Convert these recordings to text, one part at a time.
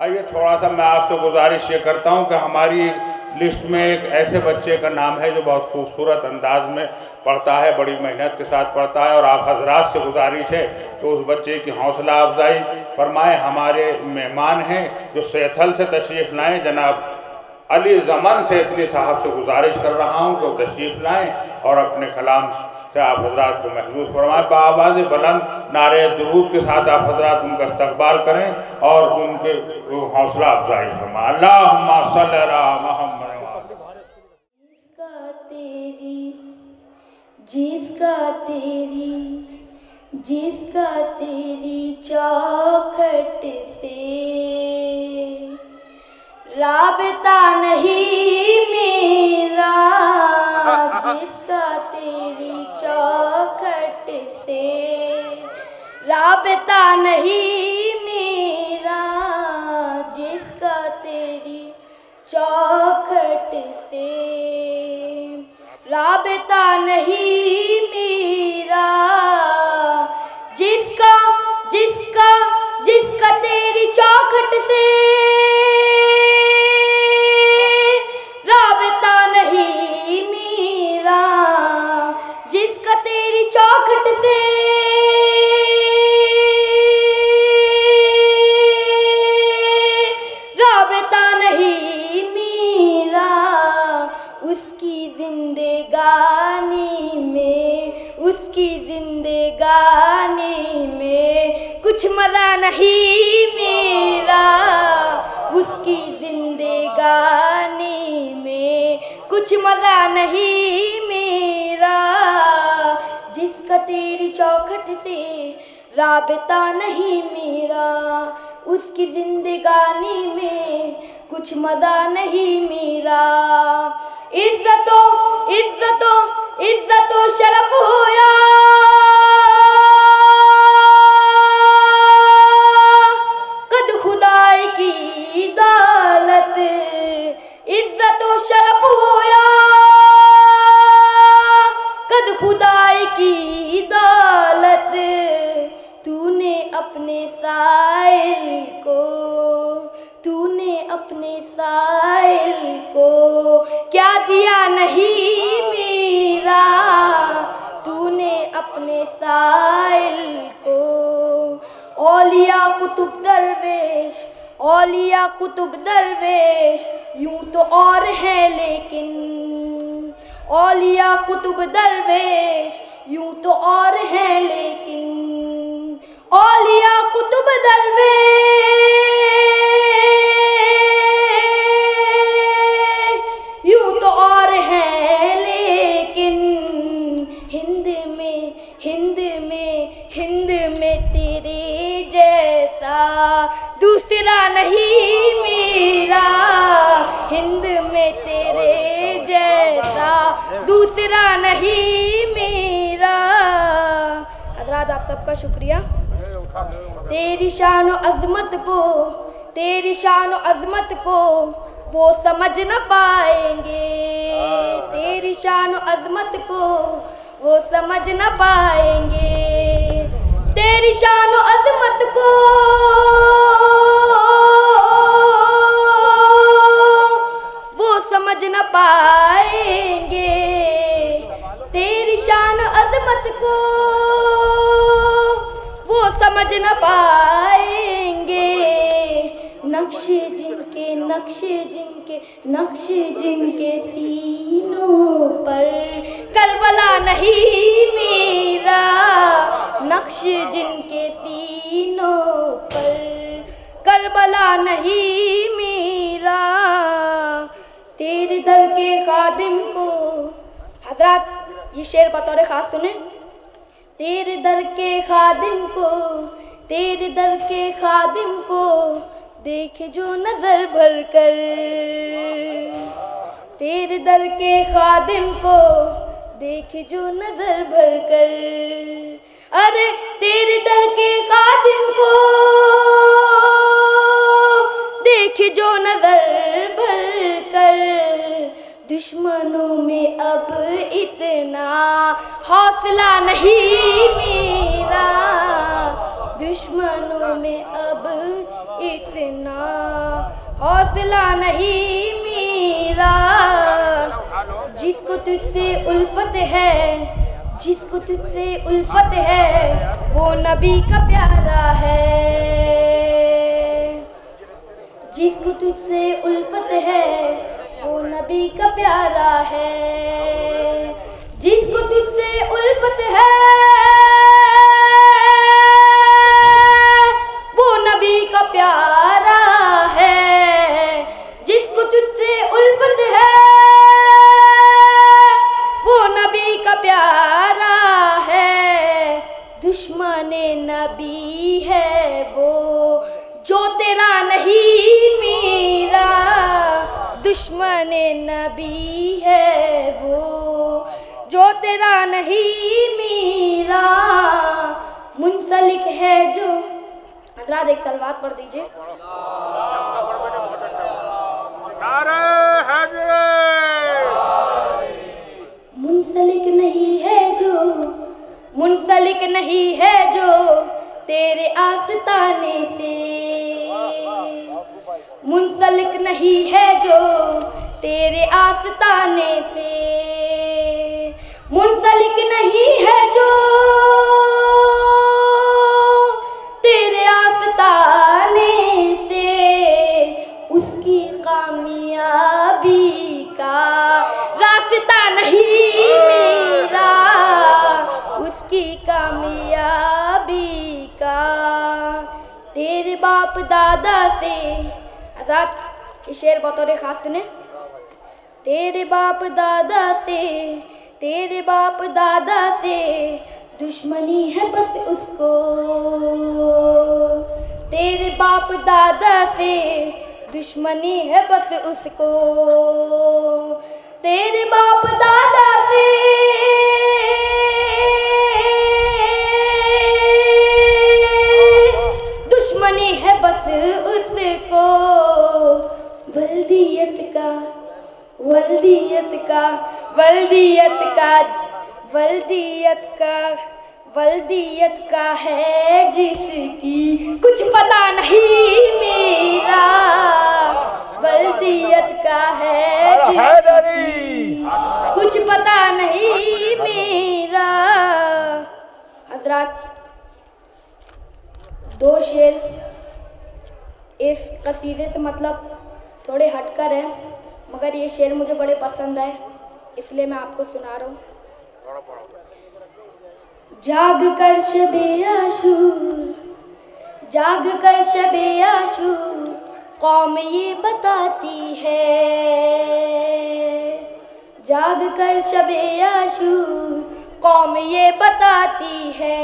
आइए थोड़ा सा मैं आपसे गुजारिश ये करता हूँ कि हमारी लिस्ट में एक ऐसे बच्चे का नाम है जो बहुत खूबसूरत अंदाज में पढ़ता है, बड़ी मेहनत के साथ पढ़ता है और आप हजरात से गुजारिश है कि उस बच्चे की हौसला अफजाई फरमाए। हमारे मेहमान हैं जो सेथल से तशरीफ़ लाएँ। जनाब अली जमन से इतनी साहब से गुजारिश कर रहा हूँ कि वो तशरीफ़ लाएँ और अपने कलाम से आप हजरात को महसूस फरमाएँ। बाबाज बुलंद नारे दरूद के साथ आप हजरात उनका इस्तकबाल करें और उनके हौसला अफजाई फरमाएँ। जिसका तेरी जिसका तेरी चौखट से राबता नहीं मेरा जिसका तेरी चौखट से। राबता नहीं मज़ा नहीं मेरा उसकी जिंदगानी में कुछ मज़ा नहीं मेरा जिसका तेरी चौखट से राबता नहीं मेरा, उसकी जिंदगानी में कुछ मज़ा नहीं मेरा इज्जतों इज्जतों इज्जतों शरफ होया औलिया कुतुब दरवेश, यूँ तो और है लेकिन। औलिया कुतुब दरवेश, यूँ तो और है लेकिन। औलिया कुतुब दरवेश नहीं मेरा। हिंद में तेरे जैसा दूसरा नहीं मेरा। आप सबका शुक्रिया। तेरी शान अजमत को, तेरी शान अजमत को वो समझ न पाएँगे। तेरी शान अजमत को वो समझ न पाएँगे। तेरी शान अजमत को नक्शे जिनके नक्शे जिनके सीनों पर। करबला नहीं मेरा, नक्श जिनके सीनों पर। करबला नहीं मेरा, तेरे दर के खादिम को। हज़रत, ये शेर बतौर खास सुने। तेरे दर के खादिम को, तेरे दर के खादिम को। देखे जो नज़र भर कर तेरे दर के खादिम को देखे जो नज़र भर कर अरे, तेरे दर के खादिम को देखे जो नज़र भर कर दुश्मनों में अब इतना हौसला नहीं मेरा दुश्मनों में अब इतना हौसला नहीं मेरा। जिसको तुझसे उल्फत है, जिसको तुझसे उल्फत है, वो नबी का प्यारा है। जिसको तुझसे उल्फत है, वो नबी का प्यारा है। जिसको तुझसे उल्फत है है, जिसको तुझसे है। वो नबी का प्यारा है वो, जो तेरा नहीं मेरा। दुश्मन नबी है वो, जो तेरा नहीं मेरा। मुंसलिक है जो हजरात एक सलवात पढ़ दीजिए। खास सुने तेरे बाप दादा से, तेरे बाप दादा से दुश्मनी है बस उसको। तेरे बाप दादा से दुश्मनी है बस उसको। तेरे बाप दादा से वल्दियत का वल्दियत का वल्दियत का वल्दियत का है जिसकी कुछ पता नहीं मेरा। वल्दियत का है जिसकी कुछ पता नहीं मेरा। हजरात दो शेर। इस कसीदे से मतलब थोड़े हटकर है। मगर ये शेर मुझे बड़े पसंद है, इसलिए मैं आपको सुना रहा हूँ। जाग कर शबे आशूर, जाग कर शबे आशूर, कौम ये बताती है। जाग कर शबे आशूर, कौम ये बताती है।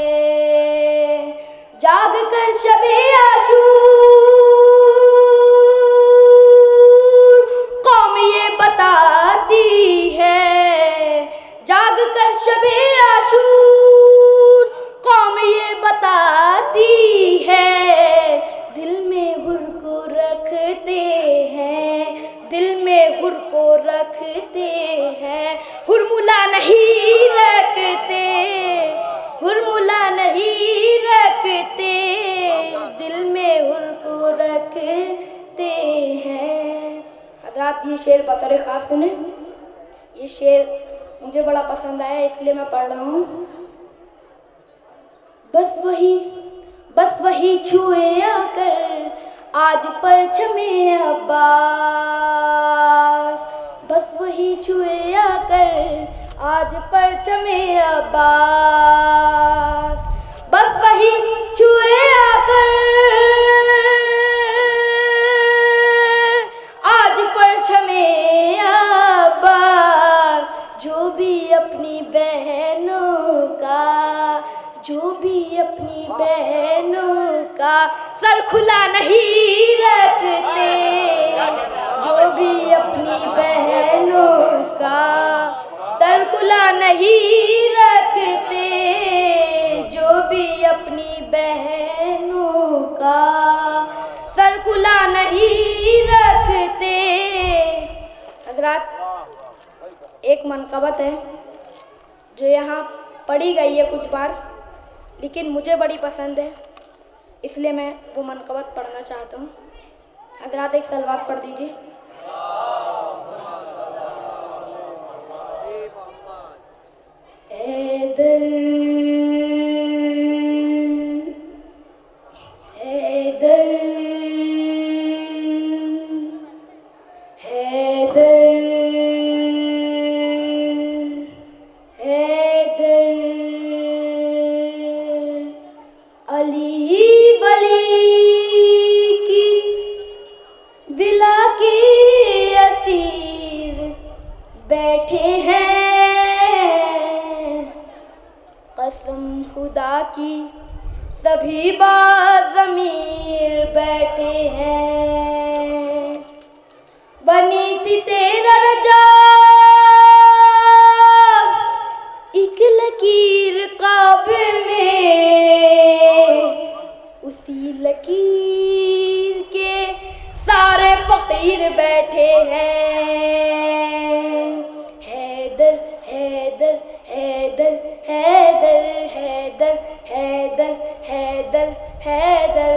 जाग कर शबे आशूर। बतौर ख़ास सुने। ये शेर मुझे बड़ा पसंद आया, इसलिए मैं पढ़ रहा हूँ। बस वही बस वही छुए आकर, आज पर छमे अब्बास। बस वही छुए आकर, आज पर छमे अब्बास। बस वही छुए आकर खुला नहीं रखते। जो भी अपनी बहनों का सर खुला नहीं रखते। जो भी अपनी बहनों का सर खुला नहीं रखते। हजरात, एक मनकबत है जो यहाँ पढ़ी गई है कुछ बार, लेकिन मुझे बड़ी पसंद है। इसलिए मैं वो मनकबत पढ़ना चाहता हूँ। हजरात एक सलवार पढ़ दीजिए। खुदा की। सभी बात जमीर बैठे हैं। बनी थी तेरा रजा। एक लकीर काबे में। उसी लकीर के सारे फकीर बैठे हैं। हैदर हैदर हैदर हैदर हैदर हैदर हैदर हैदर।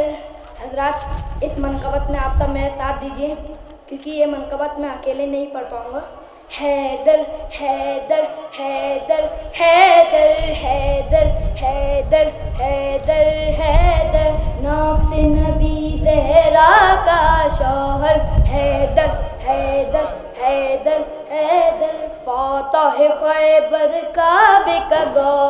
हजरात, इस मनकबत में आप सब मेरे साथ दीजिए, क्योंकि ये मनकबत मैं अकेले नहीं पढ़ पाऊँगा। Haider Haider Haider Haider Haider Haider Haider. Haider rock a go.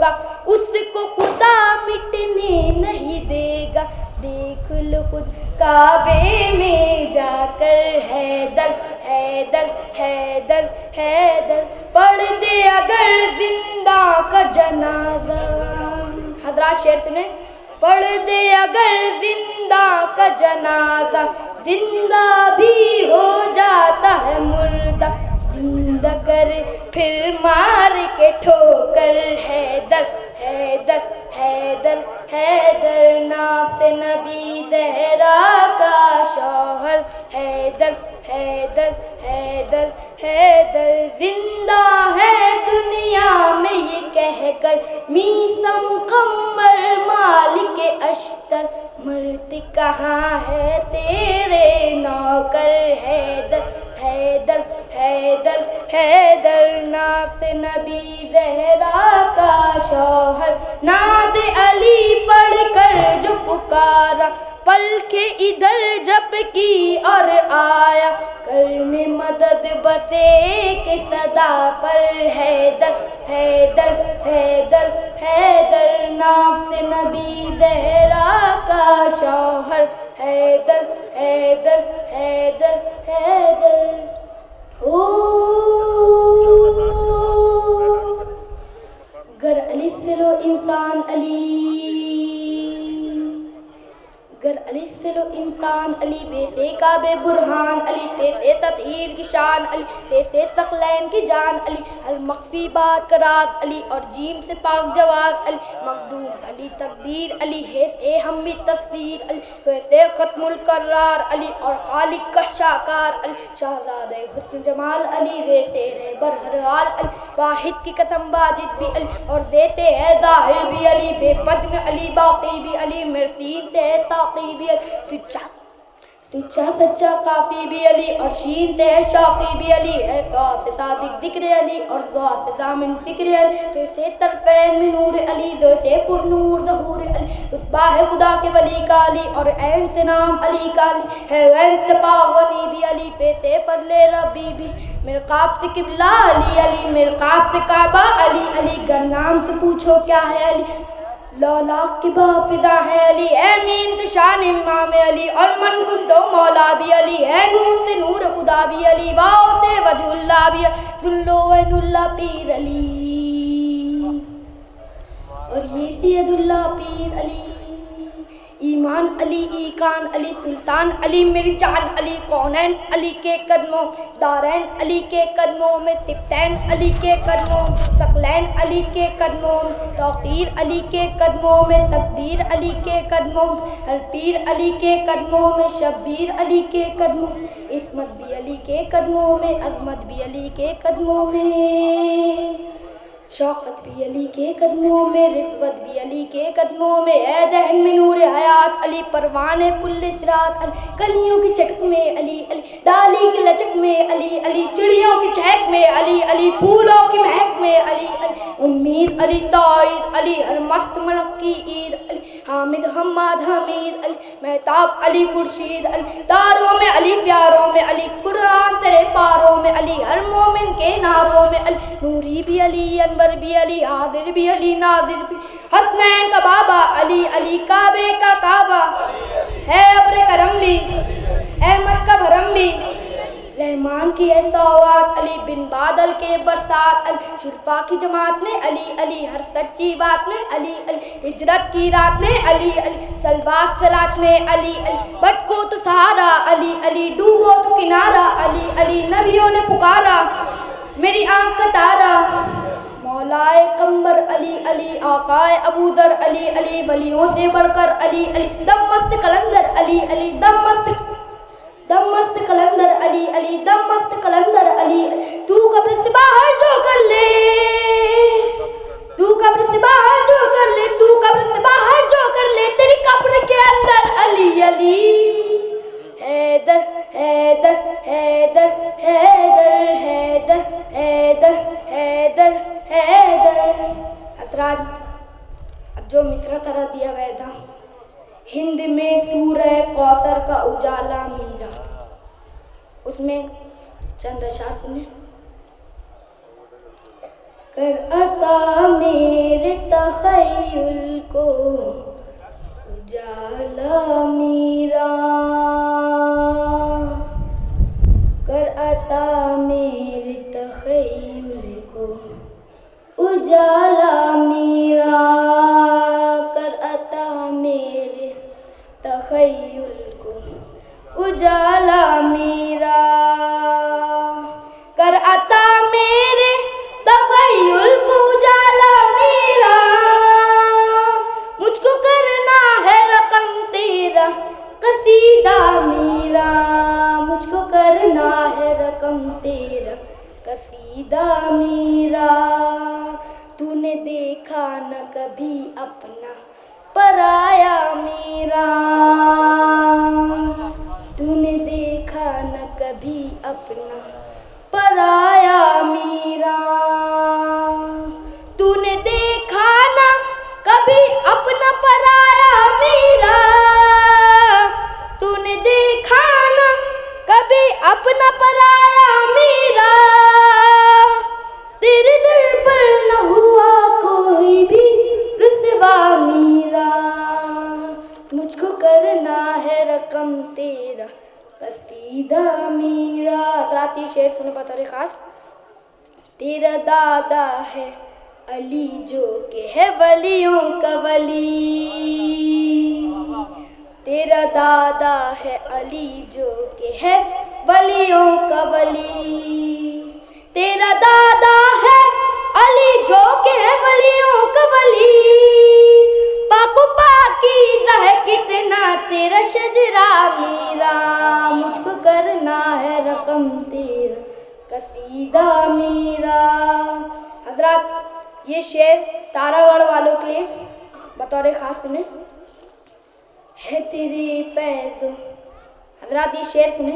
होगा, उसको खुदा मिटने नहीं देगा। देख लो खुद, काबे में जाकर हैदर हैदर हैदर हैदर। पढ़ दे अगर ज़िंदा का जनाजा। हजरात शेर सुने, पढ़ दे अगर ज़िंदा का जनाजा। ज़िंदा भी हो जाता है मुर्दा। कर, फिर मार के ठोकर, हैदर हैदर हैदर हैदर नाफ नबी जहरा का शौहर, हैदर हैदर हैदर हैदर, ज़िंदा है दुनिया में ये कहकर, मीसम मालिक अश्तर मृत कहाँ है? तेरे नौकर हैदर हैदर हैदर हैदर नाफ नबी जहरा का शौहर। नाद अली पढ़ कर जो पुकारा पल के इधर जप की और आया। करने मदद बसे के सदा पर हैदर हैदर हैदर हैदर नाफ नबी जहरा का शौहर। हैदर हैदर हैदर हैदर ओ। गर अली से लो इंसान अली। गर अली से लो इंसान, अली बे से काबे बुरहान, अली ते से ततहीर की शान, अली ते से सकलैन की जान, अली हर मख्फी बात करात अली और जीम से पाक जवाब अली मखदूम, अली तकदीर, अली है से हम भी तस्वीर, अली है से खत्मुल करार, अली और खालिक का शाकार, अली शहजादे हुस्न जमाल, अली रे से रे बरहराल, अली वाहिद की कसम बाजिद भी अली, और दे से है ज़ाहिर भी अली, बेपद में अली, बाकी भी अली मिरसीन से है साकी भी अली। सच्चा सच्चा काफ़ी भी अली, और शीन से है शौकी भी अली। है सादिक ज़िक्र अली, और दामिन फ़िक्र अली। तो से तरफैन में नूर अली दो से पुरनूर जहूर अली। रुतबा है खुदा के वली का अली, और ऐन से नाम अली का अली। है ऐन से पावनी भी अली पे से फजले रबी भी। मिरकाब से किबला, अली अली मिरकाब से काबा, अली अली गर नाम से पूछो क्या है अली? लौला की बाफिदा है अली। है मीन से शान इमाम अली, और मन कुन तो मौला भी अली। है नून से नूर खुदा भी अली, वाओ से वजुल्ला भी सुन लो वैनुल्ला पीर अली। और ये सैदुल्ला पीर अली। ईमान अली ई खान अली सुल्तान अली मिर्जान अली कौनैन अली के कदमों दारैन अली के कदमों में सिप्तैन अली के कदमों सकलैन अली के कदमों तौकीर अली के कदमों में तकदीर अली के कदमों हरपीर अली के कदमों में शब्बीर अली के कदमों इसमत भी अली के कदमों में अजमत भी अली के कदमों में शौकत भी अली के कदमों में, रिजवत भी अली के कदमों में। ए दहन में नूर हयात अली, परवान पुल्ल सिरात अली। कलियों की चटक में अली अली। डाली की लचक में अली अली। चिड़ियों की चहक में अली अली। फूलों की महक में अली अली। उम्मीद अली, ताईद अली। हर मस्त मनक की ईद अली। हामिद, हम्माद, हमीद अली। महताब अली, खुर्शीद अली। तारों में अली, प्यारों में अली। कुरान तेरे पारों में अली। हर मोमिन के नारों में अली। नूरी भी अली अनवर भी अली हाजिर भी अली नाजिर भी। हसनैन का बाबा, अली अली काबे का काबा। है अब्र करम भी, अहमद का भरम भी। रहमान की है सौगात, अली बिन बादल के बरसात। अली शुरफा की जमात में अली अली हर सच्ची बात में अली अली हिजरत की रात में अली अली सलवास सलात में अली अली भटको तो सहारा। अली अली डूबो तो किनारा। अली अली नबियों ने पुकारा, मेरी आँख का तारा। मौलाए कम्बर अली अली, आकाए अबूदर अली अली, वलियों से बढ़कर अली अली दम मस्त कलंदर अली अली दम मस्त दम मस्त कलंदर अली अली दम मस्त कलंदर अली। तू कब्र से बाहर जो कर ले, तू कब्र से बाहर जो कर ले, तू कब्र से बाहर जो कर ले मीरा उसमें चंद अशार सुने। कर अता मेरे तखयुल को, उजाला मीरा। कर अता मेरे तखयुल को, उजाला मीरा। कर अता मेरे तखयुल को। उजाला मीरा। कर अता मेरे तखयुल को उजाला मीरा। मुझको करना है रकम तेरा, कसीदा मेरा। मुझको करना है रकम तेरा, कसीदा मेरा। तूने देखा न कभी अपना, पराया मेरा। तूने देखा न कभी अपना पराया मीरा। तूने देखा न कभी अपना पराया मेरा। खास तेरा दादा है अली जो के है वलियों का वली। तेरा दादा है अली जो के है वलियों का वली। तेरा दादा है अली जो के है वलियों का वली। पाको पाकी है कितना, तेरा शजरा मेरा। मुझको करना है रकम तेरा। कसीदा मेरा। हज़रत, ये शेर तारागढ़ वालों के लिए बतौर खास सुने। है तेरे फैज, हज़रत, ये शेर सुने।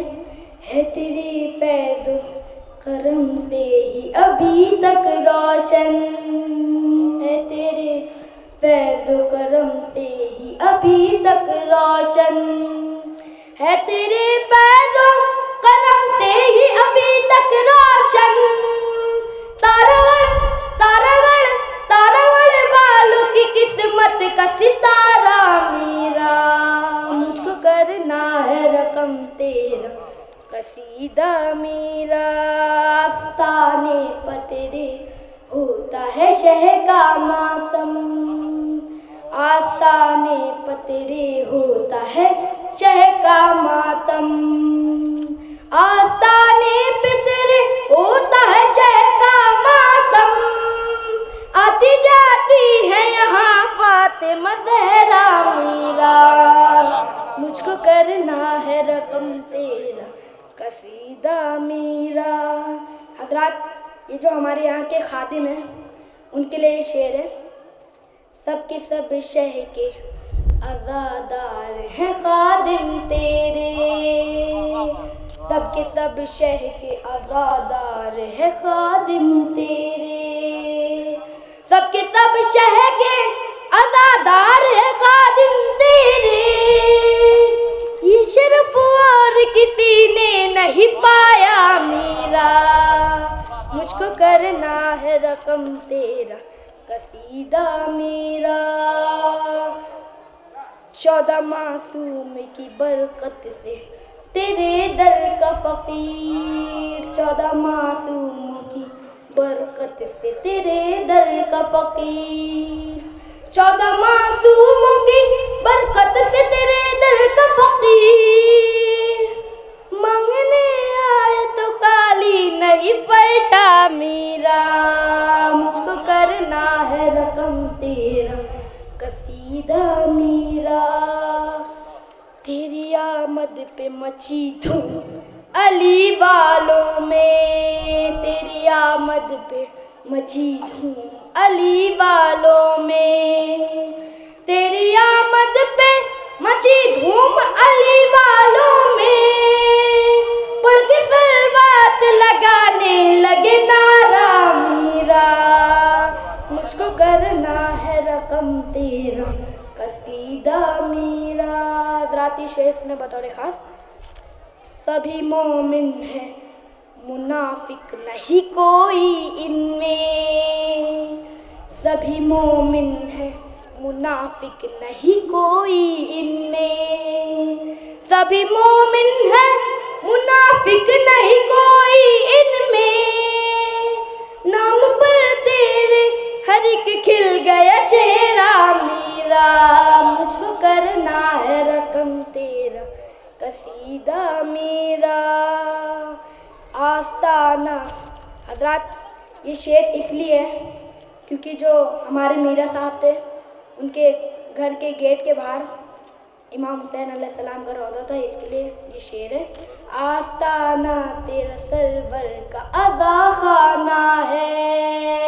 है तेरे फैज, करम से ही अभी तक रोशन। है तेरे फैज, करम से ही अभी तक रोशन। है तेरे फैज करम से ही अभी तक रोशन। तारागढ़ तारागढ़ तारागढ़ वालों की किस्मत का सितारा मेरा। मुझको करना है रकम तेरा, कसीदा मेरा। आस्ताने पतरे, होता है शह का मातम। आस्ताने पतरे, होता है शह का मातम। आस्ताने पितरे, होता है शह का मातम। आती जाती है यहाँ फातिमा जहरा मीरा। मुझको करना है रकम तेरा, कसीदा मीरा। हजरात, ये जो हमारे यहाँ के खादिम हैं, उनके लिए शेर है। सब के सब शह के आज़ादार हैं खादिम तेरे। सब के सब शह के आज़ादार है खादिम तेरे। सब के सब शह के आज़ादार है खादिम तेरे। ये शर्फ और किसी ने नहीं पाया मेरा। मुझको करना है रकम तेरा, कसीदा मेरा। चौदह मासूम की बरकत से तेरे दर का फकीर, चौदह मासूम की बरकत से तेरे दर का फकीर, चौदह मासूमों की बरकत से तेरे दर का फकीर। मांगने आए तो खाली नहीं पलटा मेरा, मुझको करना है रकम तेरा, कसीदा मेरा। आमद पे मची धूम अली बालों में तेरी आमद पे मची धूम अली बालों में तेरी आमद पे मची धूम अली बालों में पढ़ते सलवात लगाने लगे नारा मीरा। मुझको करना है राती शेर ने बतौर खास, सभी मोमिन है, मुनाफिक नहीं कोई इनमें। सभी मोमिन है, मुनाफिक नहीं कोई इनमें। सभी मोमिन है, मुनाफिक नहीं कोई इनमें। नाम पर हर एक खिल गया चेहरा मेरा। मुझको करना है रकम तेरा, कसीदा मेरा। आस्ताना हजरात, ये शेर इसलिए है क्योंकि जो हमारे मीरा साहब थे, उनके घर के गेट के बाहर इमाम हुसैन सलाम का रौदा था, इसके लिए ये शेर है। आस्ताना तेरा सरवर का अदा खाना है।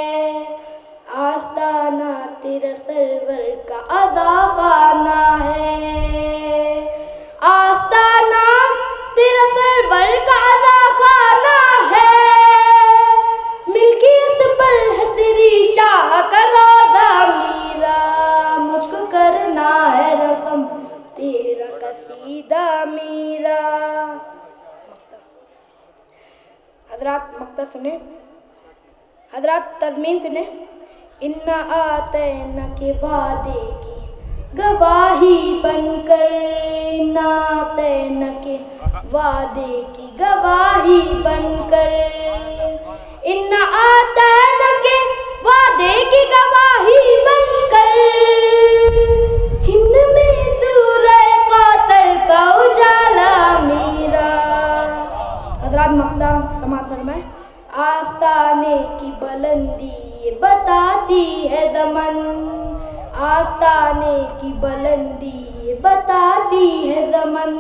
तेरा सरवर का अदा खाना है। आस्ताना तेरा सरवर का अजाखाना है। मिल्कियत पर है तेरी शाह मीरा। मुझको करना है रकम तेरा कसीदा मीरा। हजरात मक्ता सुने, हजरात तजमीन सुने। इन्ना आते न के वादे की। गवाही बनकर आते न के वादे की। गवाही बनकर बताती है दमन। आस्ताने की बुलंदी बताती है दमन।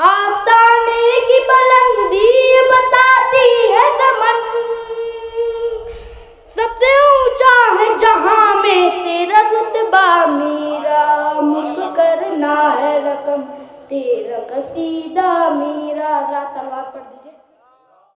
आस्ताने की बुलंदी बताती है दमन। सबसे ऊँचा है जहाँ में तेरा रुतबा मेरा। मुझको करना है रकम, तेरा कसीदा मेरा। सलवार पढ़